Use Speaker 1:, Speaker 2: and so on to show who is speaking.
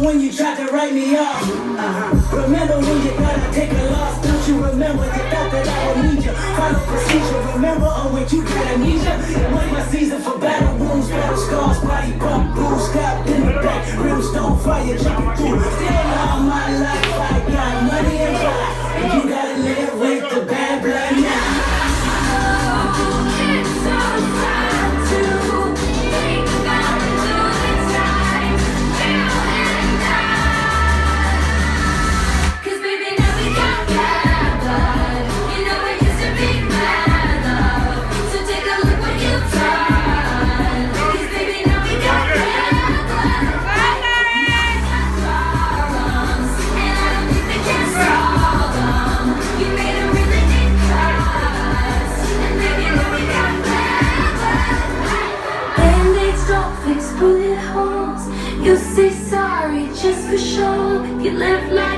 Speaker 1: when you tried to write me off. Uh-huh. Remember when you thought I'd take a loss? Don't you remember you thought that I would need you? Follow procedure. Remember oh wait you got amnesia? Wait my season for battle wounds, battle scars, body bump, bruise, stabbed in the back, brimstone fire jumping through. Still all my
Speaker 2: You say sorry just for show. You live life.